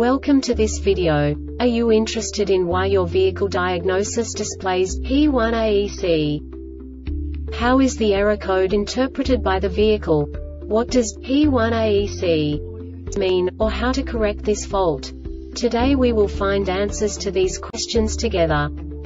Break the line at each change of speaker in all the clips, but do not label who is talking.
Welcome to this video. Are you interested in why your vehicle diagnosis displays P1AEC? How is the error code interpreted by the vehicle? What does P1AEC mean, or how to correct this fault? Today we will find answers to these questions together.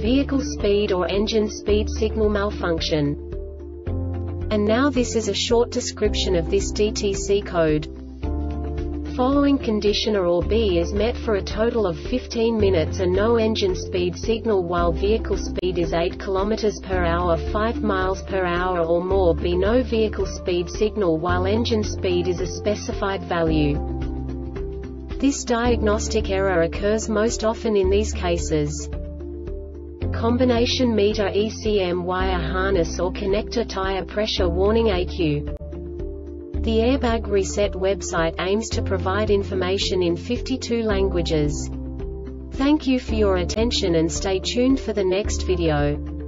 vehicle speed or engine speed signal malfunction. And now this is a short description of this DTC code. Following condition A or B is met for a total of 15 minutes and no engine speed signal while vehicle speed is 8 km per hour 5 miles per hour or more B no vehicle speed signal while engine speed is a specified value. This diagnostic error occurs most often in these cases combination meter ECM wire harness or connector tire pressure warning ECU. The Airbag Reset website aims to provide information in 52 languages. Thank you for your attention and stay tuned for the next video.